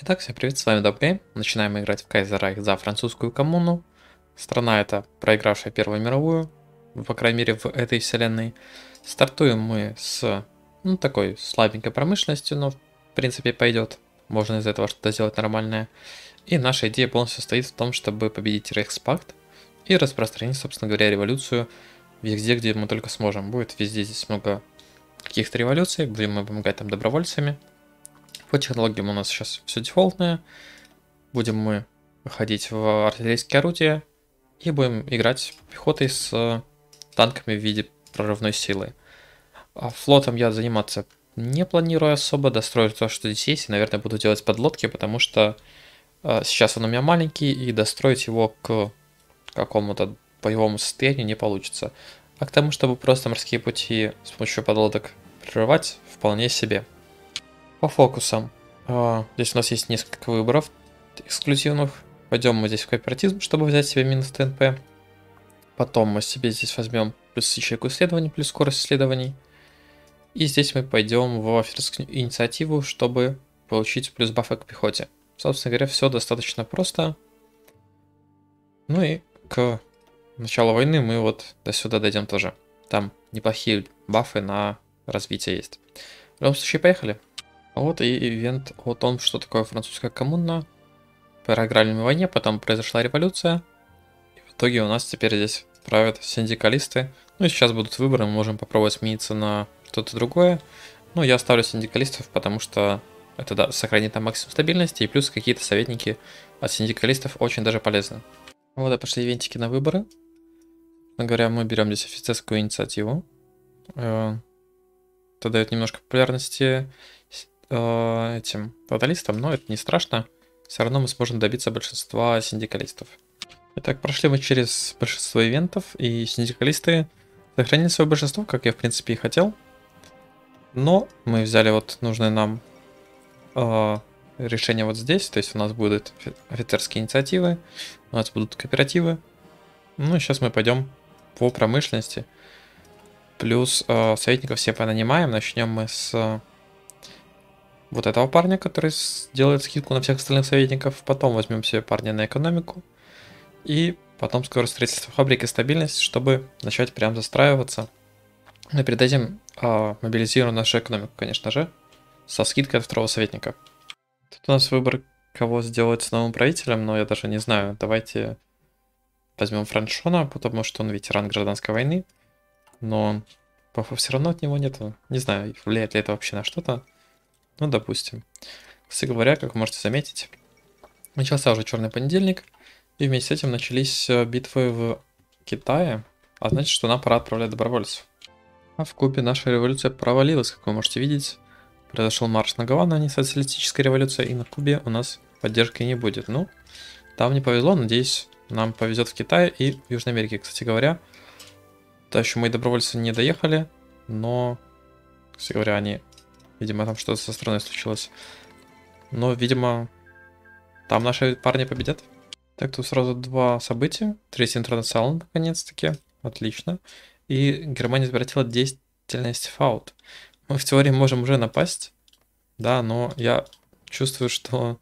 Итак, всем привет, с вами Дабгейм. Начинаем играть в Кайзер Райх за французскую коммуну. Страна это проигравшая Первую мировую, по крайней мере в этой вселенной. Стартуем мы с ну, такой слабенькой промышленностью, но в принципе пойдет. Можно из этого что-то сделать нормальное. И наша идея полностью состоит в том, чтобы победить Рейхспакт и распространить, собственно говоря, революцию везде, где мы только сможем. Будет везде здесь много каких-то революций, будем мы помогать там добровольцами. По технологиям у нас сейчас все дефолтное. Будем мы выходить в артиллерийские орудия и будем играть пехотой с танками в виде прорывной силы. А флотом я заниматься не планирую особо, достроить то, что здесь есть, и, наверное, буду делать подлодки, потому что э, сейчас он у меня маленький, и достроить его к какому-то боевому состоянию не получится. А к тому, чтобы просто морские пути с помощью подлодок прерывать, вполне себе. По фокусам. А, здесь у нас есть несколько выборов эксклюзивных. Пойдем мы здесь в кооператизм, чтобы взять себе минус ТНП. Потом мы себе здесь возьмем плюс ячейку исследований, плюс скорость исследований. И здесь мы пойдем в офицерскую инициативу, чтобы получить плюс бафы к пехоте. Собственно говоря, все достаточно просто. Ну и к началу войны мы вот до сюда дойдем тоже. Там неплохие бафы на развитие есть. В любом случае, поехали. Вот и ивент о том, что такое французская коммуна. Проиграли войне, потом произошла революция. И в итоге у нас теперь здесь правят синдикалисты. Ну и сейчас будут выборы, мы можем попробовать смениться на что-то другое. Но я оставлю синдикалистов, потому что это да, сохранит нам максимум стабильности, и плюс какие-то советники от синдикалистов очень даже полезны. Вот и пошли ивентики на выборы. Говоря, мы берем здесь офицерскую инициативу. Э, это дает немножко популярности э, этим фаталистам, но это не страшно. Все равно мы сможем добиться большинства синдикалистов. Итак, прошли мы через большинство ивентов, и синдикалисты сохранили свое большинство, как я в принципе и хотел. Но мы взяли вот нужное нам э, решение вот здесь, то есть у нас будут офицерские инициативы, у нас будут кооперативы. Ну и сейчас мы пойдем по промышленности. Плюс э, советников все понанимаем. Начнем мы с вот этого парня, который сделает скидку на всех остальных советников. Потом возьмем себе парня на экономику. И потом скорость строительства фабрики стабильность, чтобы начать прям застраиваться. Но перед этим э, мобилизируем нашу экономику, конечно же, со скидкой от второго советника. Тут у нас выбор, кого сделать с новым правителем, но я даже не знаю. Давайте возьмем Франшона, потому что он ветеран гражданской войны. Но все равно от него нет. Не знаю, влияет ли это вообще на что-то. Ну, допустим. Кстати говоря, как вы можете заметить, начался уже черный понедельник, и вместе с этим начались э, битвы в Китае, а значит, что нам пора отправлять добровольцев. А в Кубе наша революция провалилась, как вы можете видеть. Произошел марш на Гавана, а не социалистическая революция, и на Кубе у нас поддержки не будет. Ну, там не повезло, надеюсь, нам повезет в Китае и в Южной Америке, кстати говоря. Да, еще мои добровольцы не доехали, но, кстати говоря, они Видимо, там что-то со страной случилось. Но, видимо, там наши парни победят. Так, тут сразу два события. Третий интернационал, наконец-таки. Отлично. И Германия извратила деятельность фаут. Мы в теории можем уже напасть. Да, но я чувствую, что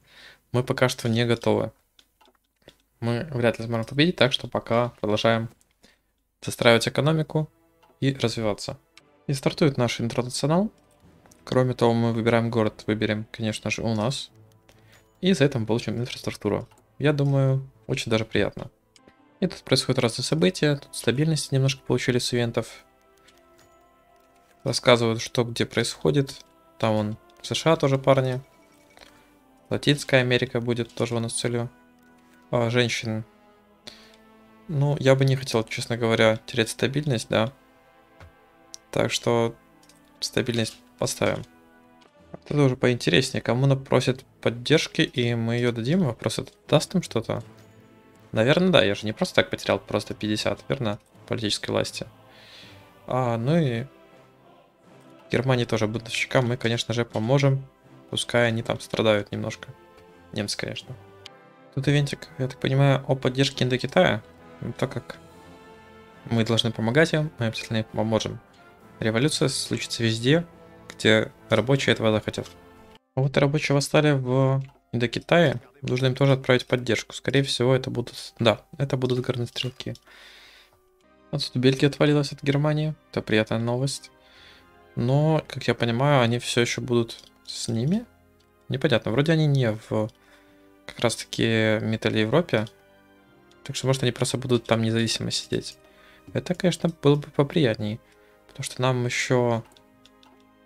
мы пока что не готовы. Мы вряд ли сможем победить, так что пока продолжаем застраивать экономику и развиваться. И стартует наш интернационал. Кроме того, мы выбираем город, выберем, конечно же, у нас. И за это мы получим инфраструктуру. Я думаю, очень даже приятно. И тут происходят разные события, тут стабильности немножко получили с ивентов. Рассказывают, что где происходит. Там он в США тоже парни. Латинская Америка будет тоже у нас целью. А, женщин. Ну, я бы не хотел, честно говоря, терять стабильность, да. Так что стабильность поставим. Это уже поинтереснее. Кому просит поддержки, и мы ее дадим. Вопрос, это даст им что-то? Наверное, да. Я же не просто так потерял просто 50, верно? Политической власти. А, ну и Германии тоже бунтовщикам мы, конечно же, поможем. Пускай они там страдают немножко. Немцы, конечно. Тут ивентик, я так понимаю, о поддержке Индокитая. Ну, так как мы должны помогать им, мы обязательно поможем. Революция случится везде, где рабочие этого захотят. Вот и рабочие восстали в Индокитае. Нужно им тоже отправить поддержку. Скорее всего, это будут... Да, это будут горнострелки. Отсюда Бельгия отвалилась от Германии. Это приятная новость. Но, как я понимаю, они все еще будут с ними. Непонятно. Вроде они не в как раз таки Металле Европе. Так что, может, они просто будут там независимо сидеть. Это, конечно, было бы поприятней. Потому что нам еще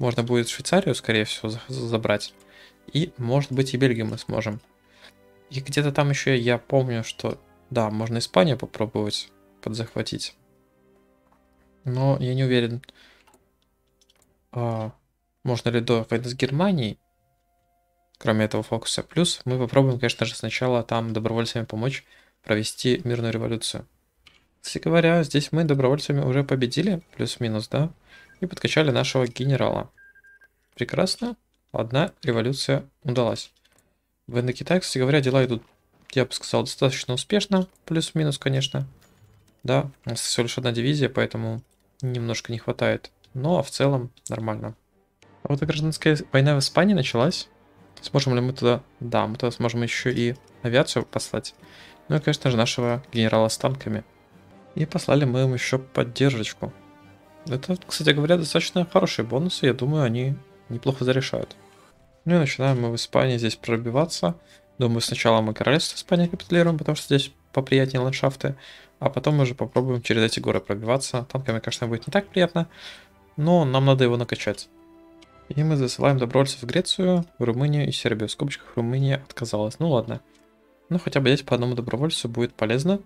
можно будет Швейцарию, скорее всего, забрать. И, может быть, и Бельгию мы сможем. И где-то там еще я помню, что... Да, можно Испанию попробовать подзахватить. Но я не уверен, а, можно ли до войны с Германией, кроме этого фокуса. Плюс мы попробуем, конечно же, сначала там добровольцами помочь провести мирную революцию. Кстати говоря, здесь мы добровольцами уже победили, плюс-минус, да, и подкачали нашего генерала. Прекрасно. Одна революция удалась. В Индокитае, кстати говоря, дела идут, я бы сказал, достаточно успешно, плюс-минус, конечно. Да, у нас всего лишь одна дивизия, поэтому немножко не хватает. Но в целом нормально. А вот и гражданская война в Испании началась. Сможем ли мы туда... Да, мы туда сможем еще и авиацию послать. Ну и, конечно же, нашего генерала с танками. И послали мы им еще поддержку. Это, кстати говоря, достаточно хорошие бонусы. Я думаю, они неплохо зарешают. Ну и начинаем мы в Испании здесь пробиваться. Думаю, сначала мы королевство Испании капитулируем, потому что здесь поприятнее ландшафты. А потом уже попробуем через эти горы пробиваться. Танками, конечно, будет не так приятно, но нам надо его накачать. И мы засылаем добровольцев в Грецию, в Румынию и Сербию. В скобочках Румыния отказалась. Ну ладно. Но хотя бы здесь по одному добровольцу будет полезно,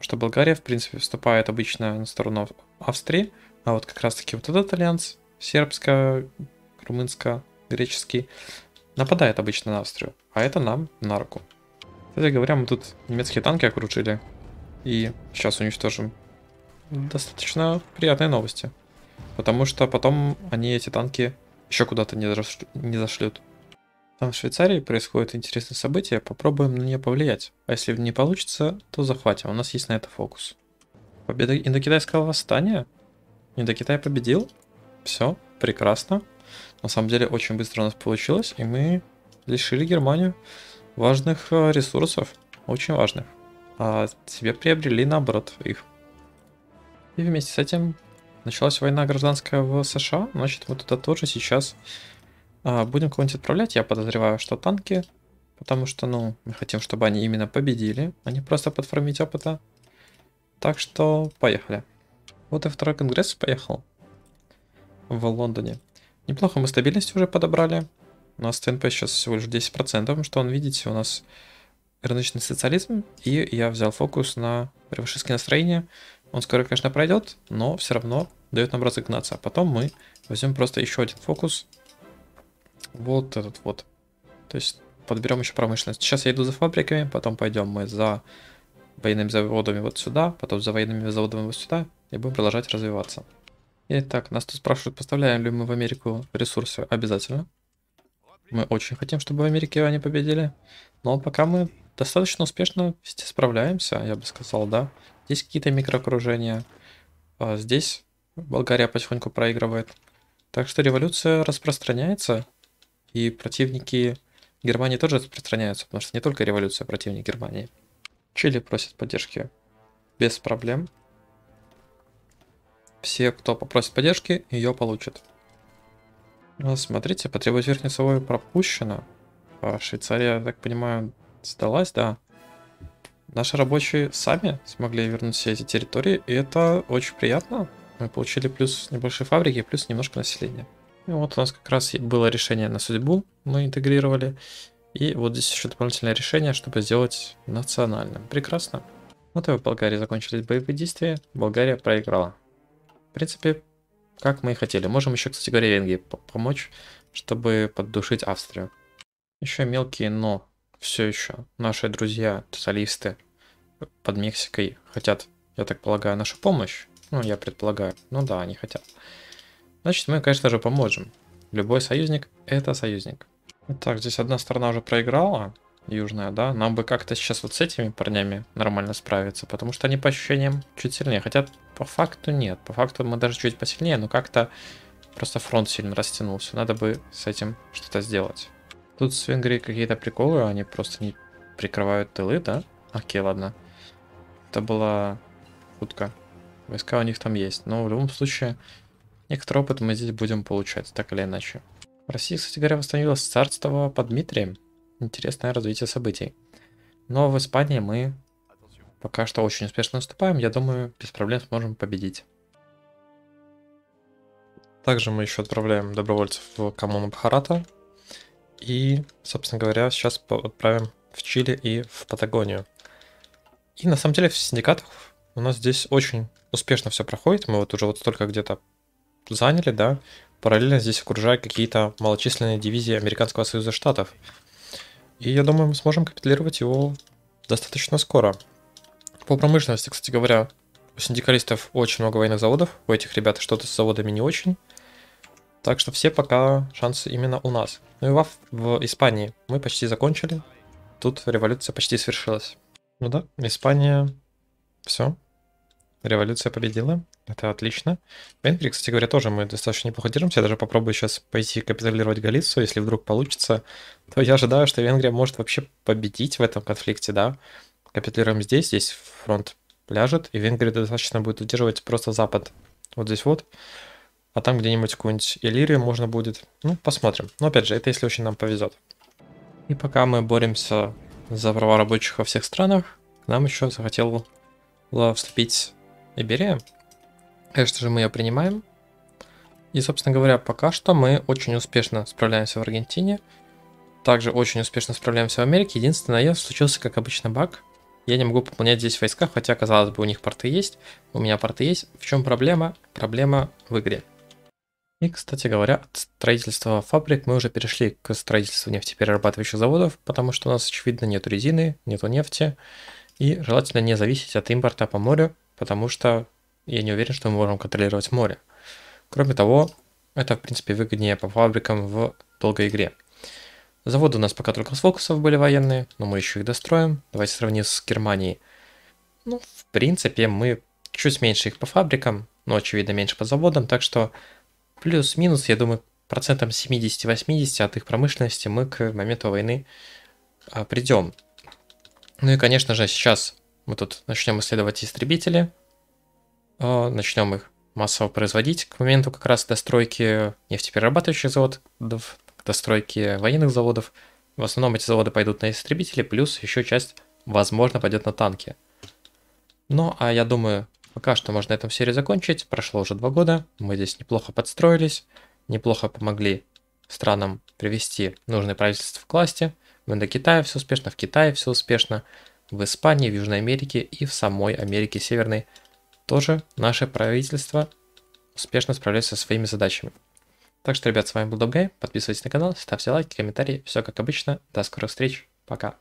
что Болгария, в принципе, вступает обычно на сторону Австрии, а вот как раз-таки вот этот альянс, сербско, румынско, греческий, нападает обычно на Австрию, а это нам на руку. Кстати говоря, мы тут немецкие танки окружили, и сейчас уничтожим. Достаточно приятные новости. Потому что потом они эти танки еще куда-то не, не зашлют. Там в Швейцарии происходит интересное событие, попробуем на нее повлиять. А если не получится, то захватим, у нас есть на это фокус. Победа индокитайского восстания? Индокитай победил? Все, прекрасно. На самом деле очень быстро у нас получилось, и мы лишили Германию важных э, ресурсов, очень важных. А себе приобрели наоборот их. И вместе с этим началась война гражданская в США, значит, вот это тоже сейчас а, будем кого-нибудь отправлять. Я подозреваю, что танки, потому что, ну, мы хотим, чтобы они именно победили, а не просто подформить опыта. Так что, поехали. Вот и второй конгресс поехал в Лондоне. Неплохо мы стабильность уже подобрали. У нас ТНП сейчас всего лишь 10%, что он, видите, у нас рыночный социализм, и я взял фокус на реваншистские настроения. Он скоро, конечно, пройдет, но все равно дает нам разогнаться. А потом мы возьмем просто еще один фокус. Вот этот вот. То есть подберем еще промышленность. Сейчас я иду за фабриками, потом пойдем мы за военными заводами вот сюда, потом за военными заводами вот сюда, и будем продолжать развиваться. Итак, нас тут спрашивают, поставляем ли мы в Америку ресурсы. Обязательно. Мы очень хотим, чтобы в Америке они победили. Но пока мы достаточно успешно справляемся, я бы сказал, да. Здесь какие-то микроокружения. А здесь Болгария потихоньку проигрывает. Так что революция распространяется, и противники Германии тоже распространяются, потому что не только революция, а противник Германии. Чили просит поддержки без проблем. Все, кто попросит поддержки, ее получат. Ну, смотрите, потребовать верхнесовой пропущено. А Швейцария, я так понимаю, сдалась, да. Наши рабочие сами смогли вернуть все эти территории, и это очень приятно. Мы получили плюс небольшие фабрики, плюс немножко населения. И вот у нас как раз было решение на судьбу, мы интегрировали. И вот здесь еще дополнительное решение, чтобы сделать национальным. Прекрасно. Вот и в Болгарии закончились боевые действия, Болгария проиграла. В принципе, как мы и хотели. Можем еще, кстати говоря, Венгрии помочь, чтобы поддушить Австрию. Еще мелкие, но все еще наши друзья, тоталисты под Мексикой хотят, я так полагаю, нашу помощь. Ну, я предполагаю. Ну да, они хотят. Значит, мы, конечно же, поможем. Любой союзник — это союзник. Так, здесь одна сторона уже проиграла, южная, да? Нам бы как-то сейчас вот с этими парнями нормально справиться, потому что они по ощущениям чуть сильнее. Хотя по факту нет. По факту мы даже чуть посильнее, но как-то просто фронт сильно растянулся. Надо бы с этим что-то сделать. Тут с Венгрией какие-то приколы, они просто не прикрывают тылы, да? Окей, ладно. Это была шутка. Войска у них там есть. Но в любом случае, некоторый опыт мы здесь будем получать, так или иначе. Россия, кстати говоря, восстановилась царство под Дмитрием. Интересное развитие событий. Но в Испании мы пока что очень успешно наступаем. Я думаю, без проблем сможем победить. Также мы еще отправляем добровольцев в коммуну Бхарата. И, собственно говоря, сейчас отправим в Чили и в Патагонию. И на самом деле в синдикатах у нас здесь очень успешно все проходит. Мы вот уже вот столько где-то заняли, да. Параллельно здесь окружают какие-то малочисленные дивизии Американского Союза Штатов. И я думаю, мы сможем капитулировать его достаточно скоро. По промышленности, кстати говоря, у синдикалистов очень много военных заводов, у этих ребят что-то с заводами не очень. Так что все пока шансы именно у нас. Ну и в, в Испании мы почти закончили. Тут революция почти свершилась. Ну да, Испания... Все. Революция победила. Это отлично. Венгрии, кстати говоря, тоже мы достаточно неплохо держимся. Я даже попробую сейчас пойти капитулировать Галицию. Если вдруг получится, то я ожидаю, что Венгрия может вообще победить в этом конфликте, да. Капитулируем здесь, здесь фронт ляжет, и Венгрия достаточно будет удерживать просто запад. Вот здесь вот. А там где-нибудь какую-нибудь Иллирию можно будет. Ну, посмотрим. Но опять же, это если очень нам повезет. И пока мы боремся за права рабочих во всех странах, нам еще захотел вступить Иберия. Конечно же, мы ее принимаем. И, собственно говоря, пока что мы очень успешно справляемся в Аргентине. Также очень успешно справляемся в Америке. Единственное, случился, как обычно, баг. Я не могу пополнять здесь войска, хотя, казалось бы, у них порты есть. У меня порты есть. В чем проблема? Проблема в игре. И, кстати говоря, от строительства фабрик мы уже перешли к строительству нефтеперерабатывающих заводов, потому что у нас, очевидно, нет резины, нету нефти, и желательно не зависеть от импорта по морю, потому что я не уверен, что мы можем контролировать море. Кроме того, это, в принципе, выгоднее по фабрикам в долгой игре. Заводы у нас пока только с фокусов были военные, но мы еще их достроим. Давайте сравним с Германией. Ну, в принципе, мы чуть меньше их по фабрикам, но, очевидно, меньше по заводам, так что Плюс-минус, я думаю, процентом 70-80 от их промышленности мы к моменту войны а, придем. Ну и, конечно же, сейчас мы тут начнем исследовать истребители, а, начнем их массово производить к моменту как раз достройки нефтеперерабатывающих заводов, к достройке военных заводов. В основном эти заводы пойдут на истребители, плюс еще часть, возможно, пойдет на танки. Ну, а я думаю, Пока что можно на этом серию закончить. Прошло уже два года. Мы здесь неплохо подстроились. Неплохо помогли странам привести нужное правительство к власти. В Индокитае все успешно, в Китае все успешно, в Испании, в Южной Америке и в самой Америке Северной тоже наше правительство успешно справляется со своими задачами. Так что, ребят, с вами был Добгай. Подписывайтесь на канал, ставьте лайки, комментарии. Все как обычно. До скорых встреч. Пока.